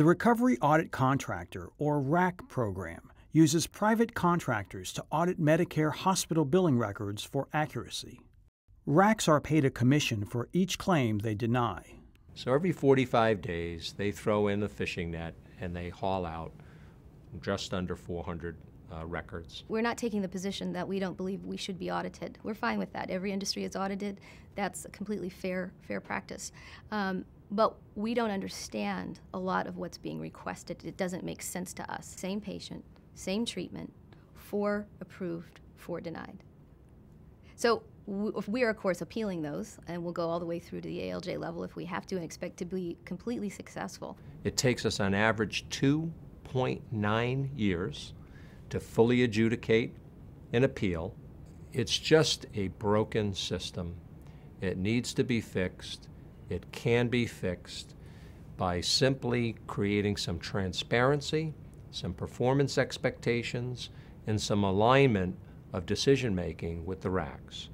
The Recovery Audit Contractor, or RAC program, uses private contractors to audit Medicare hospital billing records for accuracy. RACs are paid a commission for each claim they deny. So every 45 days, they throw in a fishing net and they haul out just under 400 uh, records. We're not taking the position that we don't believe we should be audited. We're fine with that. Every industry is audited. That's a completely fair fair practice. Um, but we don't understand a lot of what's being requested. It doesn't make sense to us. Same patient, same treatment, four approved, four denied. So we are, of course, appealing those, and we'll go all the way through to the ALJ level if we have to and expect to be completely successful. It takes us on average 2.9 years to fully adjudicate an appeal. It's just a broken system. It needs to be fixed. It can be fixed by simply creating some transparency, some performance expectations, and some alignment of decision making with the RACs.